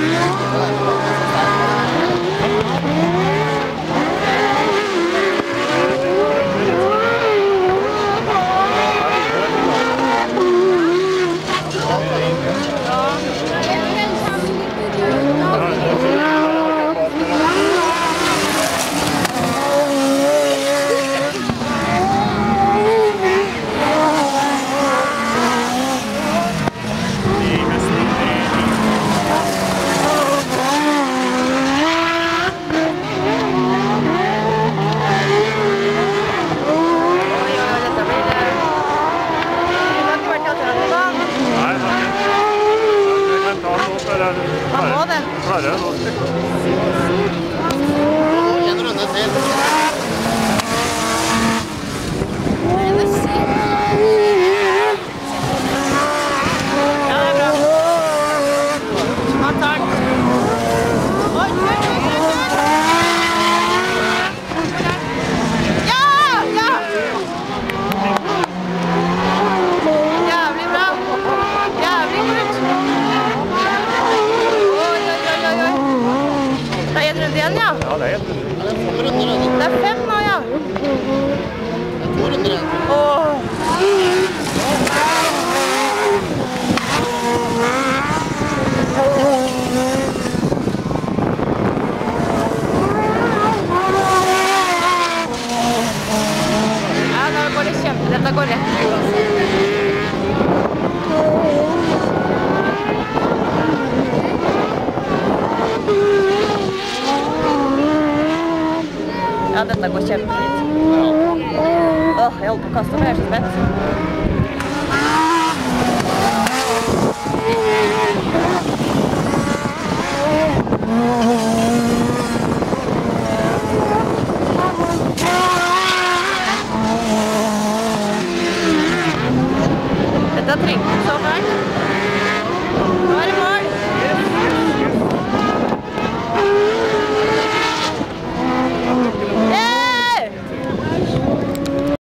Dios. Trabalhando. A moda? Det er én runde igjen, ja? Ja, det er én runde. Det er fem nå, ja. To runder Ja, dette går kjempefint. Åh, jeg holder på å kaste meg, jeg er så spent. Dette trengte sommeren. Nå er det mål!